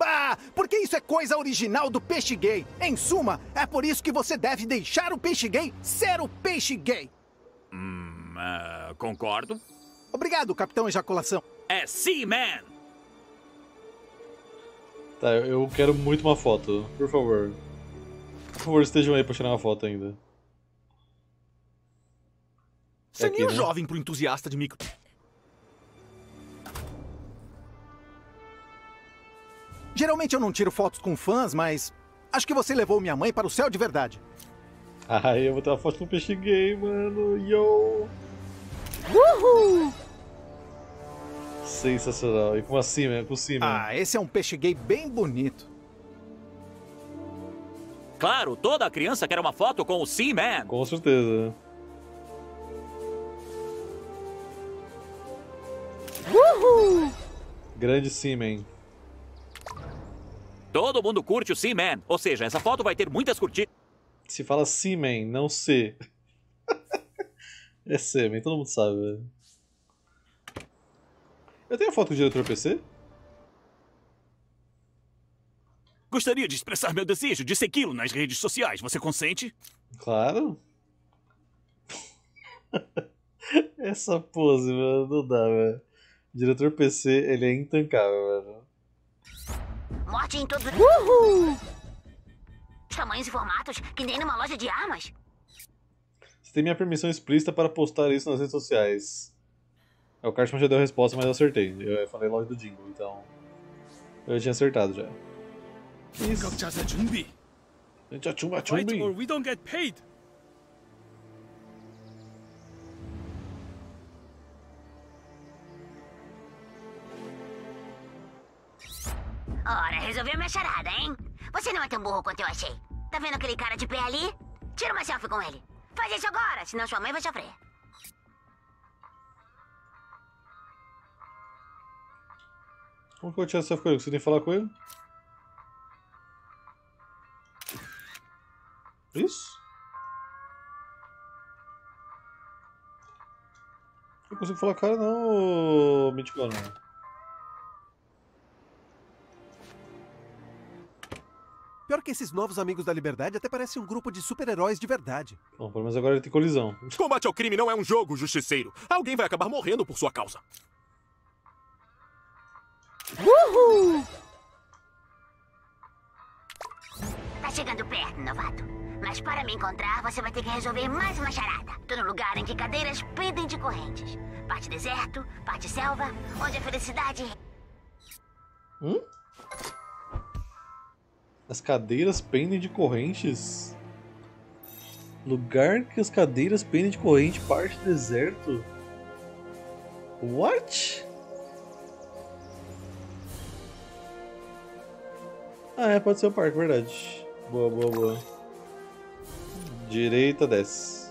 Ah, porque isso é coisa original do peixe gay. Em suma, é por isso que você deve deixar o peixe gay ser o peixe gay. Hum, ah, concordo. Obrigado, Capitão Ejaculação. É Seaman! Tá, eu- quero muito uma foto, por favor. Por favor, estejam aí pra tirar uma foto ainda. Você É nem aqui, é né? jovem pro entusiasta de micro. Geralmente eu não tiro fotos com fãs, mas acho que você levou minha mãe para o céu de verdade. Ai, eu vou ter uma foto com o peixe gay, mano. Yo! Uhul! Sensacional. E com a Seaman, com o Seaman. Ah, esse é um peixe gay bem bonito. Claro, toda criança quer uma foto com o Seaman. Com certeza. Uhul! Grande Seaman. Todo mundo curte o Seaman. Ou seja, essa foto vai ter muitas curtidas. Se fala Seaman, não C. é Seaman, todo mundo sabe, velho. Eu tenho a foto do diretor PC? Gostaria de expressar meu desejo de segui-lo nas redes sociais. Você consente? Claro. Essa pose, mano, não dá, velho. Diretor PC, ele é intancável, velho. Morte em todos. Uhul! Tamanhos e formatos, que nem numa loja de armas. Você tem minha permissão explícita para postar isso nas redes sociais. É, o Cartman já deu a resposta, mas eu acertei. Eu falei logo do Jingle, então. Eu tinha acertado já. Isso. Chumba, chumbi. Or we. Ora, resolveu minha charada, hein? Você não é tão burro quanto eu achei. Tá vendo aquele cara de pé ali? Tira uma selfie com ele. Faz isso agora, senão sua mãe vai sofrer. Como que eu selfie com ele? Você tem que falar com ele? Isso? Não consigo falar cara não, ô Miticona. Pior que esses novos amigos da liberdade até parecem um grupo de super-heróis de verdade. Bom, pelo menos agora ele tem colisão. Combate ao crime não é um jogo, justiceiro. Alguém vai acabar morrendo por sua causa. Uhul! Tá chegando perto, novato. Mas para me encontrar, você vai ter que resolver mais uma charada. Tô no lugar em que cadeiras pendem de correntes. Parte deserto, parte selva, onde a felicidade... Hum? As cadeiras pendem de correntes? Lugar que as cadeiras pendem de corrente, parte deserto? What? Ah, é, pode ser o parque, verdade. Boa, boa, boa. Direita, desce.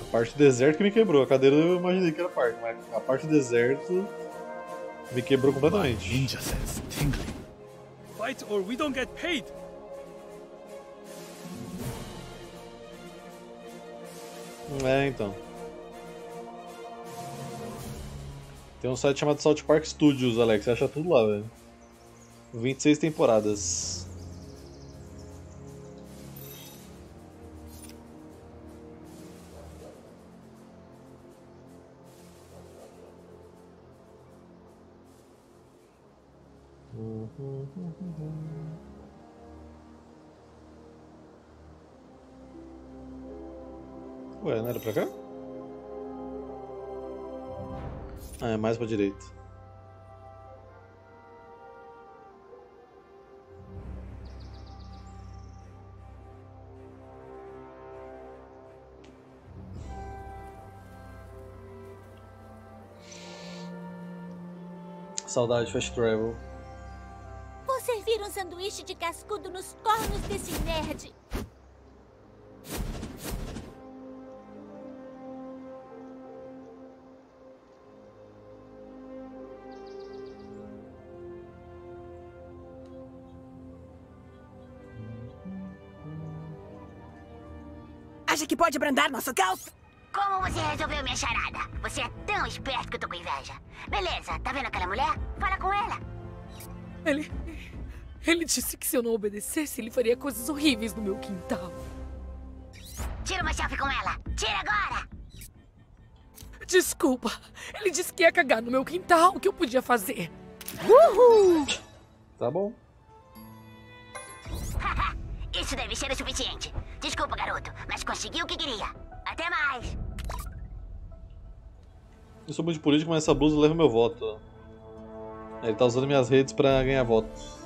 A parte do deserto que me quebrou. A cadeira eu imaginei que era parque, mas a parte do deserto me quebrou completamente. Ninja sense tingling. Fight or we don't get paid. É, então. Tem um site chamado South Park Studios, Alex. Você acha tudo lá, velho. 26 temporadas. Ué, não era pra cá? É mais pra direita. Saudade Fast Travel. Vou servir um sanduíche de cascudo nos cornos desse nerd. Acha que pode abrandar nosso caos? Como você resolveu minha charada? Você é tão esperto que eu tô com inveja. Beleza, tá vendo aquela mulher? Fala com ela. Ele. Ele disse que se eu não obedecesse, ele faria coisas horríveis no meu quintal. Tira uma selfie com ela. Tira agora. Desculpa. Ele disse que ia cagar no meu quintal. O que eu podia fazer? Uhul! Tá bom. Isso deve ser o suficiente. Desculpa, garoto, mas consegui o que queria. Até mais. Eu sou muito político, mas essa blusa leva meu voto. Ele tá usando minhas redes pra ganhar votos.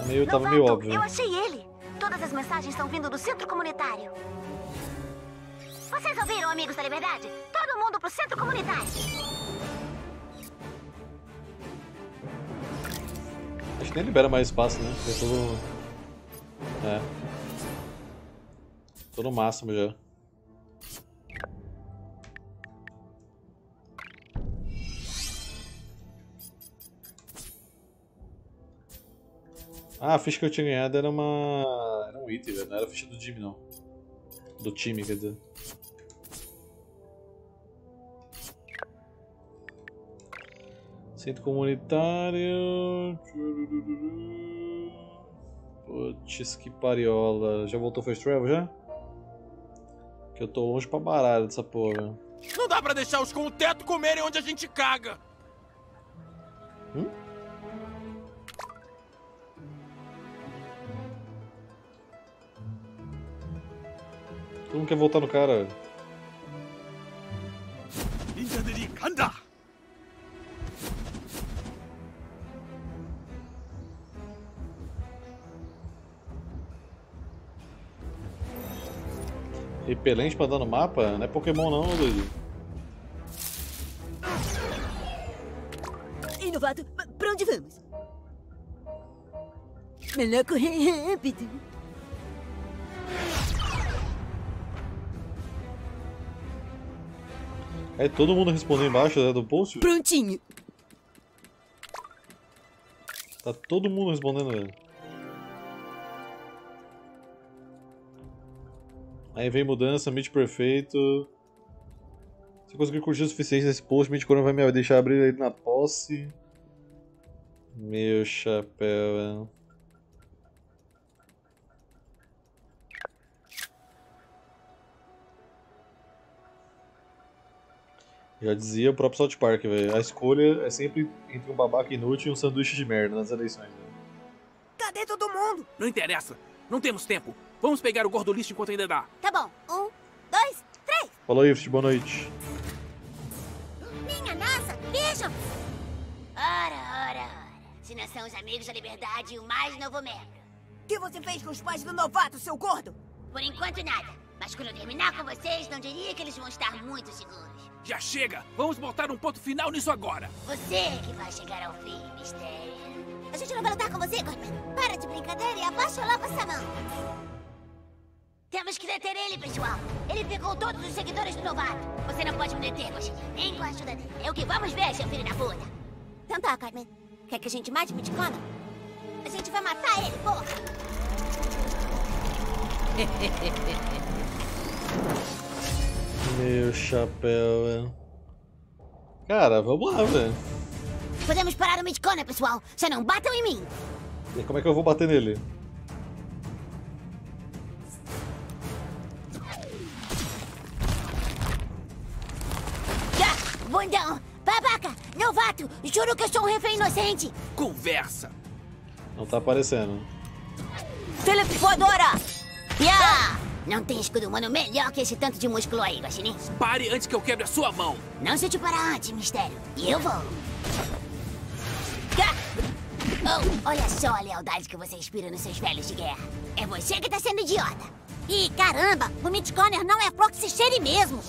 É meio, tava meio óbvio. Eu achei ele. Todas as mensagens estão vindo do centro comunitário. Vocês ouviram, amigos da liberdade? Todo mundo pro centro comunitário. Acho que nem libera mais espaço, né? É todo. É. Tô no máximo já. Ah, a ficha que eu tinha ganhado era uma. Era um item, velho. Não era a ficha do time, não. Do time, quer dizer. Centro comunitário. Putz, que pariola. Já voltou First Travel já? Que eu tô longe pra baralho dessa porra. Não dá pra deixar os com o teto comerem onde a gente caga! Hum? Todo mundo quer voltar no cara. Ninja dele, anda! Repelente pra dar no mapa? Não é Pokémon não, doido. Ei, novato, pra onde vamos? Melhor correr rápido. É todo mundo respondeu embaixo né, do post? Prontinho. Tá todo mundo respondendo, velho. Aí vem mudança, meet perfeito. Se eu conseguir curtir o suficiente nesse post, meet corona vai me deixar abrir ele na posse. Meu chapéu, velho. Já dizia o próprio South Park, velho. A escolha é sempre entre um babaca inútil e um sanduíche de merda nas eleições. Véio. Não interessa. Não temos tempo. Vamos pegar o gordo lixo enquanto ainda dá. Tá bom. Um, dois, três. Falou, Ift, boa noite. Minha nossa, vejam! Ora, ora, ora. Se não são os amigos da liberdade e o mais novo membro. O que você fez com os pais do novato, seu gordo? Por enquanto, nada. Mas quando eu terminar com vocês, não diria que eles vão estar muito seguros. Já chega! Vamos botar um ponto final nisso agora! Você que vai chegar ao fim, Mistério. A gente não vai lutar com você, Gorman. Para de brincadeira e abaixa logo essa mão. Temos que deter ele, pessoal. Ele pegou todos os seguidores do novato. Você não pode me deter, Gostinho. Nem com a ajuda dele. É o que vamos ver, seu filho da puta. Então tá, Carmen. Quer que a gente mate o Midicona? A gente vai matar ele, porra! Meu chapéu, velho. Cara, vamos lá, velho. Podemos parar o Midicona, pessoal. Só não batam em mim. E como é que eu vou bater nele? Juro que eu sou um refém inocente! Conversa! Não tá aparecendo. Felipe Voadora! Ya! Não tem escudo humano melhor que esse tanto de músculo aí, Guaxinim. Pare antes que eu quebre a sua mão! Não se te parar antes, mistério. E eu vou. Oh, olha só a lealdade que você inspira nos seus velhos de guerra. É você que tá sendo idiota. Ih, caramba! O Midcorner não é cheire mesmo!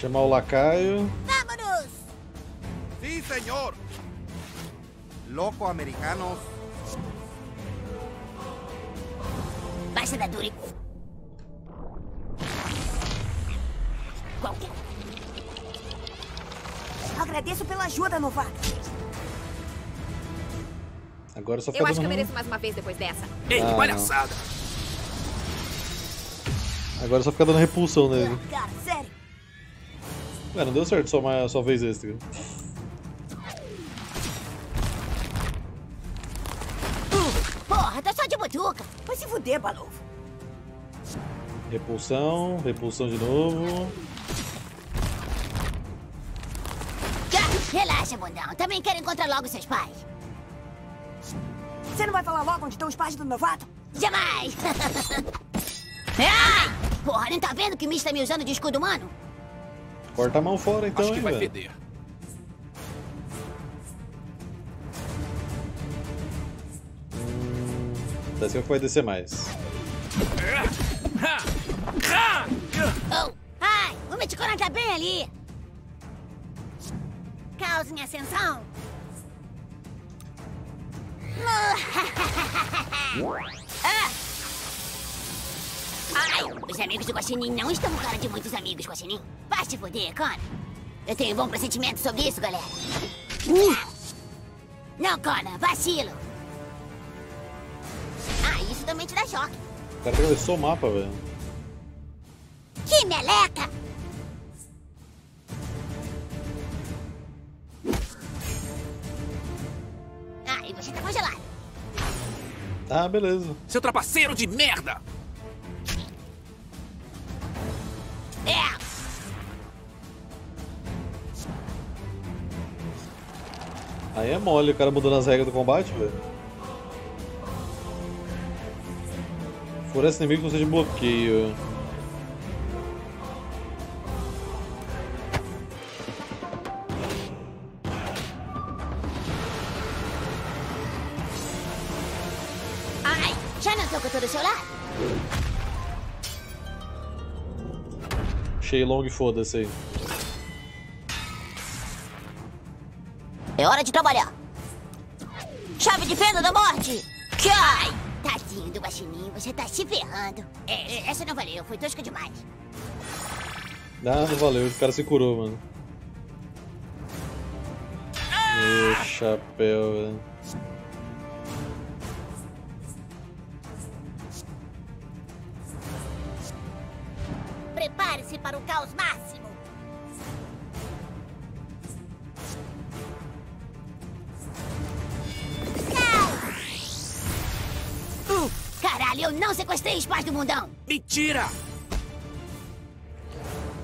Chamar o lacaio. ¡Vámonos! Sí, señor. Loco americanos. Baixa da Duri. Qualquer. Agradeço pela ajuda, novato. Agora só fica Eu acho que eu mereço mais uma vez depois dessa. Ei, Ah, palhaçada! Agora só fica dando repulsão nele. Cara, Ué, não deu certo só uma só vez extra. Porra, tá só de butuca. Vai se fuder, Balovo. Repulsão, repulsão de novo. Relaxa, bundão. Também quero encontrar logo seus pais. Você não vai falar logo onde estão os pais do novato? Jamais! Ai! Porra, não tá vendo que o Mish tá me usando de escudo humano? Corta a mão fora então, Acho que hein, vai velho. feder. Tá esse que vai descer mais. Oh! Ai! O Meticona tá bem ali! Caos em ascensão! Ah! Ai! Os amigos do Guaxinim não estão com cara de muitos amigos, Guaxinim. Vai se foder, Connor. Eu tenho um bom pressentimento sobre isso, galera. Uh! Não, Connor, vacilo. Ah, isso também te dá choque. O cara atravessou o mapa, velho. Que meleca! Ah, e você tá congelado. Ah, beleza. Seu trapaceiro de merda! Aí é mole, o cara mudando as regras do combate, velho. Floresce inimigo com você de bloqueio. Ai, já notou que eu tô do seu lado? Shenlong, foda-se aí. É hora de trabalhar. Chave de fenda da morte! Ai! Tadinho do guaxinim, você tá se ferrando. É, é, essa não valeu, foi tosca demais. Ah, não valeu, o cara se curou, mano. Meu chapéu, velho. Prepare-se para o caos máximo. Caralho, eu não sequestrei os pais do mundão. Mentira!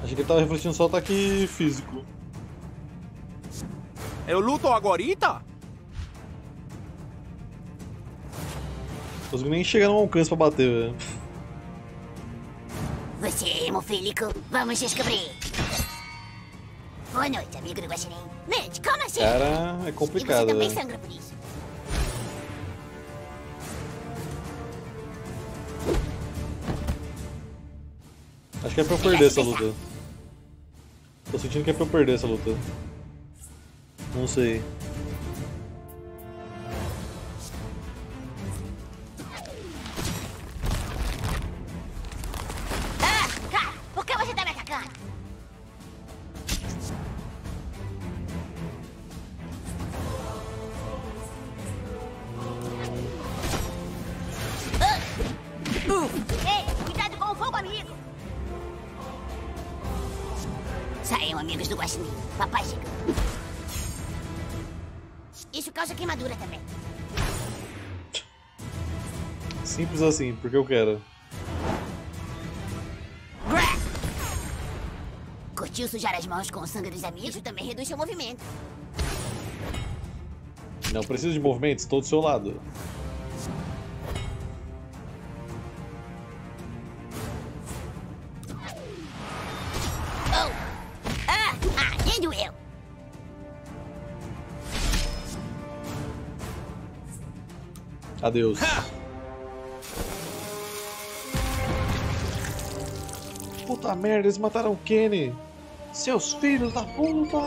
Achei que ele tava refletindo só o ataque físico. Eu luto agorita? Não consigo nem chegar no alcance pra bater, velho. Você, hemofílico, vamos descobrir. Boa noite, amigo do Guaxinim. Mente, como assim? Cara, é E complicado, você também velho. sangra por isso. Acho que é pra eu perder essa luta. Tô sentindo que é pra eu perder essa luta. Não sei. Assim, porque eu quero. Curtiu sujar as mãos com o sangue dos amigos? Também reduz seu movimento. Não preciso de movimentos, estou do seu lado. Oh! Ah! Puta merda, eles mataram o Kenny. Seus filhos da puta!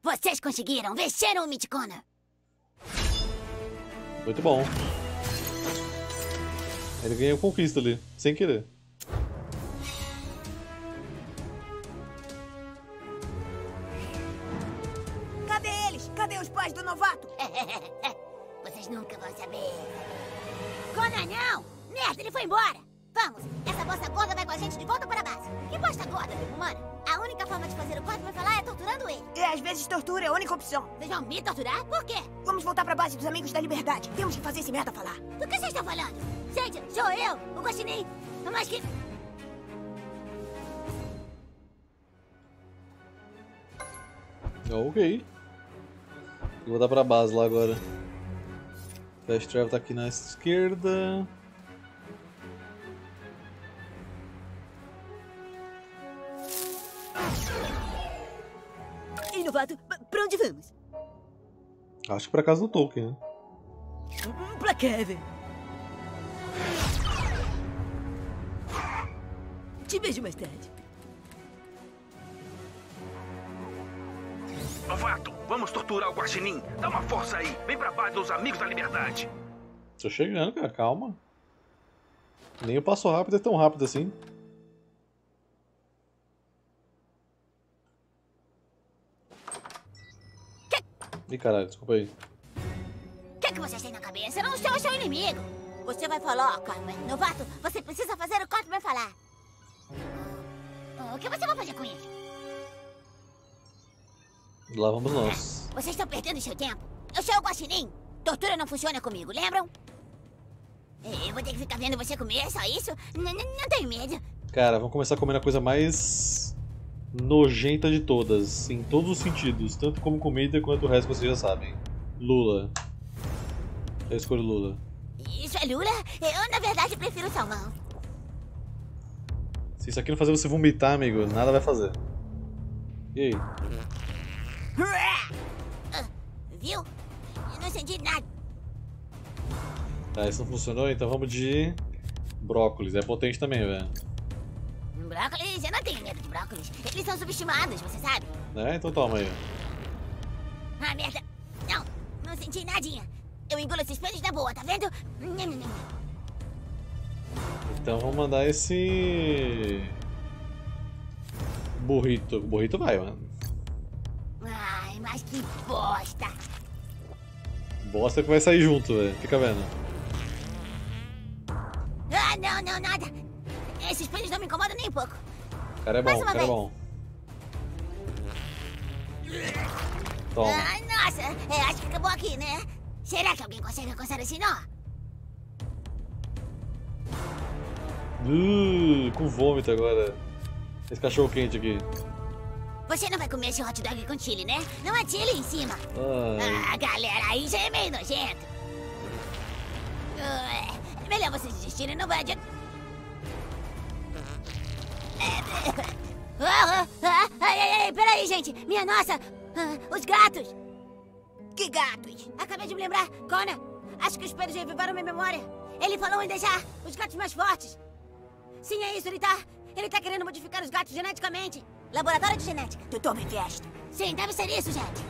Vocês conseguiram! Venceram o Midcona! Muito bom. Ele ganhou conquista ali, sem querer. Torturando ele. E às vezes tortura é a única opção. Vocês vão me torturar? Por quê? Vamos voltar pra base dos Amigos da Liberdade. Temos que fazer esse merda falar. Do que vocês estão falando? Gente, sou eu, o Guaxinim. Mas que... Ok. Eu vou dar pra base lá agora. Fast Travel tá aqui na esquerda. Onde vamos? Acho que pra casa do Tolkien, né? Pra Kevin. Te vejo mais tarde. Novato, vamos torturar o Guaxinim. Dá uma força aí. Vem pra base dos Amigos da Liberdade. Tô chegando, cara, calma. Nem o passo rápido é tão rápido assim. Ih, caralho, desculpa aí. O que, que vocês têm na cabeça? Não sou o seu inimigo. Você vai falar, Cartman. Novato, você precisa fazer o Cartman falar. O que você vai fazer com isso? Lá vamos nós. Vocês estão perdendo seu tempo. Eu sou o Guaxinim. Tortura não funciona comigo, lembram? Eu vou ter que ficar vendo você comer, só isso? N -n não tenho medo. Cara, vamos começar comendo a coisa mais nojenta de todas, em todos os sentidos, tanto como comida quanto o resto vocês já sabem. Lula. Eu escolho Lula. Isso é Lula? Eu, na verdade, prefiro salmão. Se isso aqui não fazer você vomitar, amigo, nada vai fazer. E aí? Ah, viu? Eu não senti nada. Tá, isso não funcionou, então vamos de brócolis. É potente também, velho. Brócolis, eu não tenho medo de brócolis. Eles são subestimados, você sabe? É, então toma aí. Ah, merda. Não, não senti nadinha. Eu engulo esses pênis na boa, tá vendo? Então vamos mandar esse. Burrito. Burrito vai, mano. Ai, mas que bosta. Bosta que vai sair junto, velho. Fica vendo. Ah, não, não, nada. Esses pênis não me incomodam nem um pouco. Cara é bom, uma cara é vez. bom. Toma. Ah, nossa, é, acho que acabou aqui, né? Será que alguém consegue alcançar esse nó? Uh, com vômito agora. Esse cachorro quente aqui. Você não vai comer esse hot dog com chile, né? Não há chile em cima. Ai. Ah, galera, aí já é meio nojento. É melhor vocês desistirem, não vai adiantar. Ah, ah, ah, ai, ai, ai, peraí, gente. Minha nossa. Ah, os gatos. Que gatos? Acabei de me lembrar. Connor, acho que os espelhos revivaram minha memória. Ele falou em deixar os gatos mais fortes. Sim, é isso, ele tá. Ele tá querendo modificar os gatos geneticamente. Laboratório de genética. Tutor me festa. Sim, deve ser isso, gente.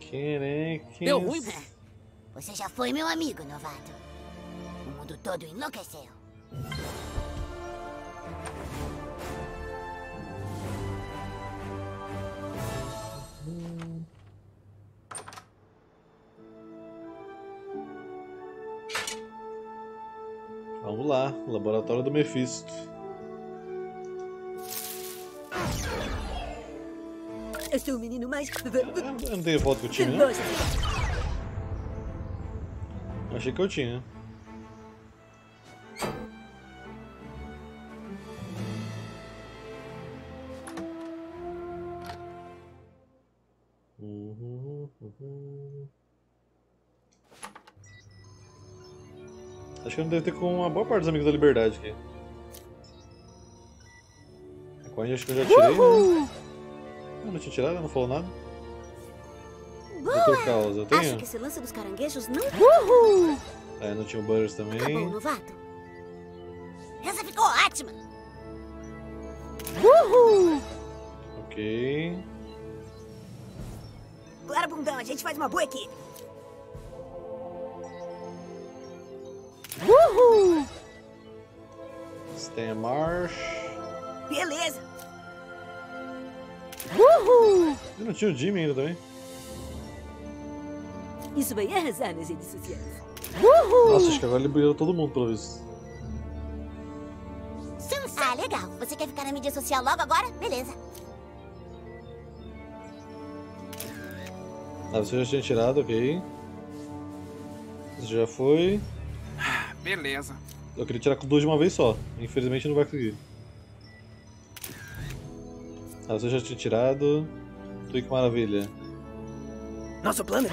Quereque. Deu ruim? Você já foi meu amigo, novato. O mundo todo enlouqueceu. Lá, laboratório do Mephisto. Eu sou o menino mais. Eu não tenho foto com o time, né? Achei que eu tinha. Uhum, uhum. Acho que não deve ter com uma boa parte dos amigos da liberdade aqui. A Coin acho que eu já tirei, né? Eu não tinha tirado, não falou nada. Doutor Caos, eu tenho? Acho que esse lance dos caranguejos não. É, não tinha o Butters também. Bom, novato. Essa ficou ótima. Ok. Claro, bundão, a gente faz uma boa equipe. Stan Marsh. Beleza. Eu não tinha o Jimmy ainda também. Isso vai arrasar nas redes sociais. Nossa, acho que agora ele liberou todo mundo, pelo visto. Ah, legal. Você quer ficar na mídia social logo agora? Beleza. Ah, você já tinha tirado, ok. Você já foi. Beleza. Eu queria tirar com duas de uma vez só. Infelizmente não vai conseguir. Ah, você já tinha tirado. Tu que maravilha. Nosso plano.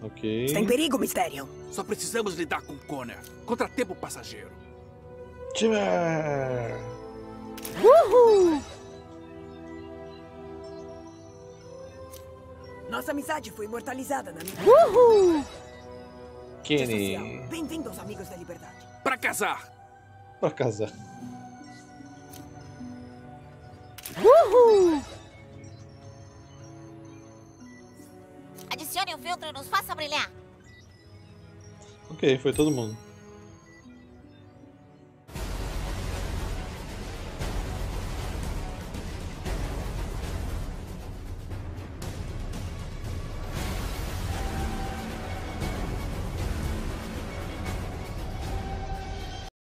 Ok. Está em perigo, Mistério. Só precisamos lidar com Connor. Contratempo passageiro. Time! Nossa amizade foi imortalizada na minha. Kenny. Social. Bem-vindo aos Amigos da Liberdade. Pra casar. Pra casar. Adicione o filtro e nos faça brilhar. Ok, foi todo mundo.